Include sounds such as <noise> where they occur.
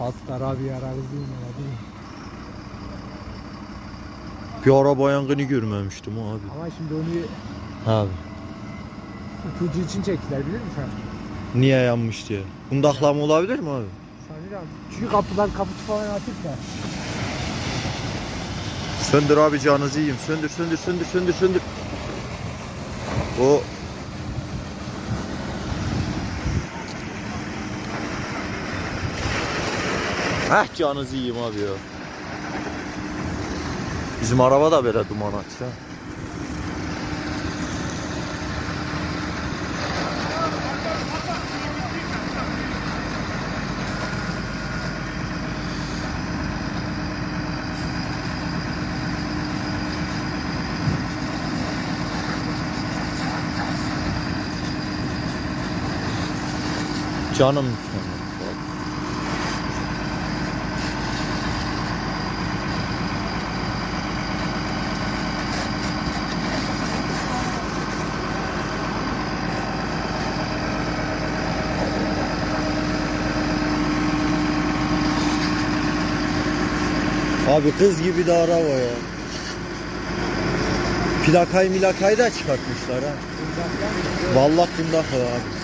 Patlar abi yararız değil mi? Bir araba yangını görmemiştim abi. Ama şimdi onu Abi. ipucu için çektiler bilir misin? Niye yanmış diye. Kundaklama olabilir mi abi? Sanırım. Çünkü kapılar kaputu falan açık da. Söndür abi canınızı yiyeyim. Söndür söndür söndür söndür söndür. O Heh <laughs> canınızı yiyeyim abi ya. Bizim araba da böyle duman atıyor. Canım mükemmel. Abi kız gibi de araba ya. Plakayı milakayı da çıkartmışlar ha. Vallahi kundak abi.